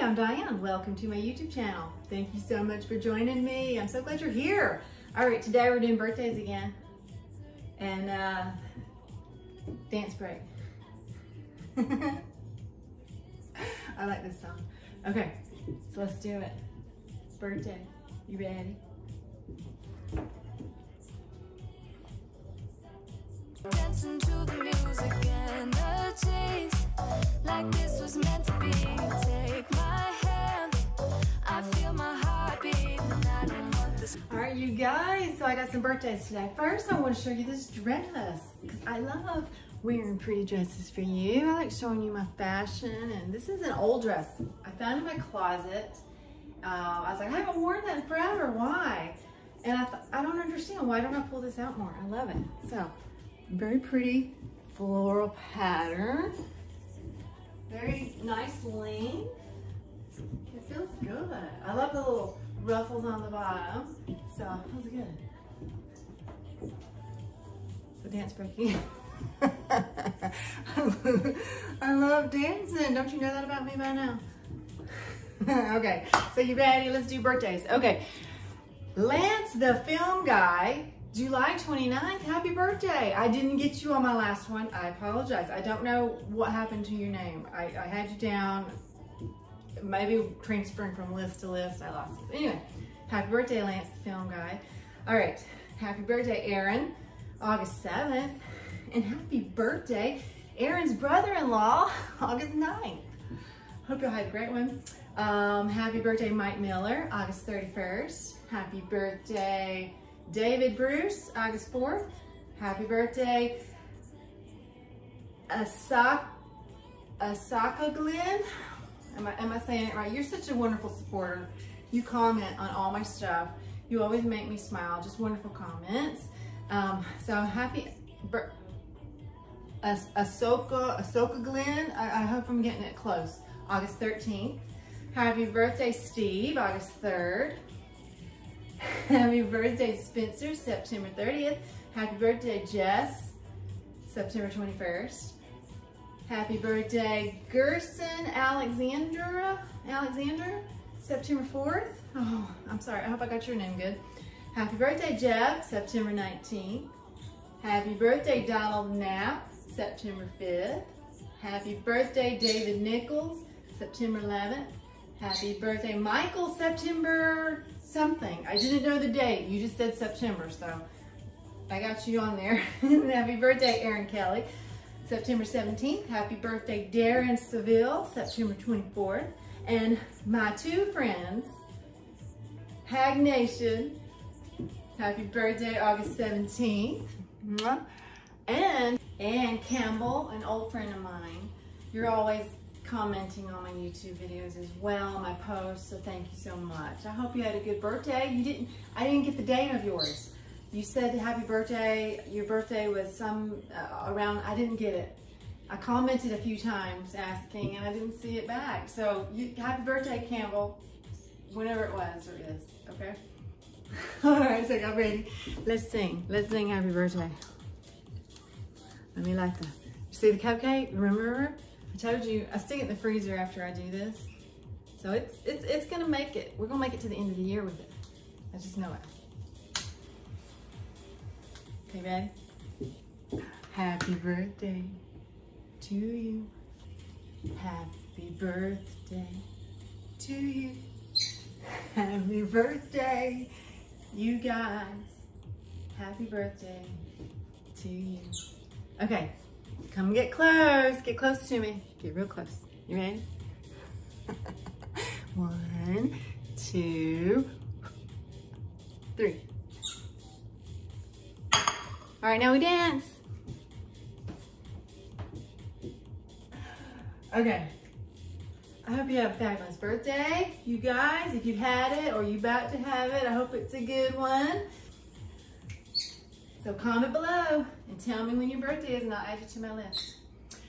I'm Diane. Welcome to my YouTube channel. Thank you so much for joining me. I'm so glad you're here. All right, today we're doing birthdays again. And uh, dance break. I like this song. Okay, so let's do it. Birthday. You ready? Dancing to the music energies like this was meant to be. Take my hand, I feel my. All right, you guys, so I got some birthdays today. First, I want to show you this dress because I love wearing pretty dresses for you. I like showing you my fashion, and this is an old dress I found in my closet. Uh, I was like, I haven't worn that in forever. Why? And I thought, I don't understand. Why don't I pull this out more? I love it. So, very pretty floral pattern. Very nice length. Good. I love the little ruffles on the bottom. So it feels good. So dance breaking. I love dancing. Don't you know that about me by now? okay, so you ready? Let's do birthdays. Okay, Lance, the film guy, July 29th, happy birthday. I didn't get you on my last one. I apologize. I don't know what happened to your name. I, I had you down, maybe transferring from list to list. I lost it. Anyway, happy birthday, Lance, the film guy. All right, happy birthday, Aaron, August 7th. And happy birthday, Aaron's brother-in-law, August 9th. Hope you all had a great one. Um, happy birthday, Mike Miller, August 31st. Happy birthday, David Bruce, August 4th. Happy birthday, Asaka Glenn. Am I, am I saying it right? You're such a wonderful supporter. You comment on all my stuff. You always make me smile. Just wonderful comments. Um, so happy, Ahsoka, Ahsoka Glenn. I, I hope I'm getting it close. August 13th. Happy birthday, Steve, August 3rd. Happy birthday, Spencer, September 30th. Happy birthday, Jess, September 21st. Happy birthday, Gerson Alexandra, Alexander, September 4th. Oh, I'm sorry, I hope I got your name good. Happy birthday, Jeff, September 19th. Happy birthday, Donald Knapp, September 5th. Happy birthday, David Nichols, September 11th. Happy birthday, Michael, September something. I didn't know the date. You just said September, so I got you on there. Happy birthday, Aaron Kelly, September 17th. Happy birthday, Darren Seville, September 24th. And my two friends, Hag Nation, happy birthday, August 17th. Mwah. And Ann Campbell, an old friend of mine. You're always commenting on my YouTube videos as well, my posts, so thank you so much. I hope you had a good birthday. You didn't, I didn't get the date of yours. You said happy birthday, your birthday was some, uh, around, I didn't get it. I commented a few times asking and I didn't see it back. So you, happy birthday, Campbell, whenever it was or is, okay? All right, so y'all ready? Let's sing. Let's sing happy birthday. Let me light the, see the cupcake? Remember? I told you, I stick it in the freezer after I do this. So it's, it's, it's gonna make it. We're gonna make it to the end of the year with it. I just know it. Okay, ready? Happy birthday to you. Happy birthday to you. Happy birthday, you guys. Happy birthday to you. Okay, come get close. Get close to me. Get real close. You ready? One, two, three. All right, now we dance. Okay. I hope you have a fabulous birthday, you guys. If you've had it or you're about to have it, I hope it's a good one. So comment below and tell me when your birthday is and I'll add you to my list.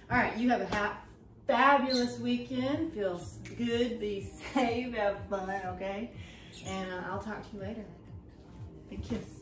All right, you have a fabulous weekend. Feels good, be safe, have fun, okay? And uh, I'll talk to you later. Big kiss.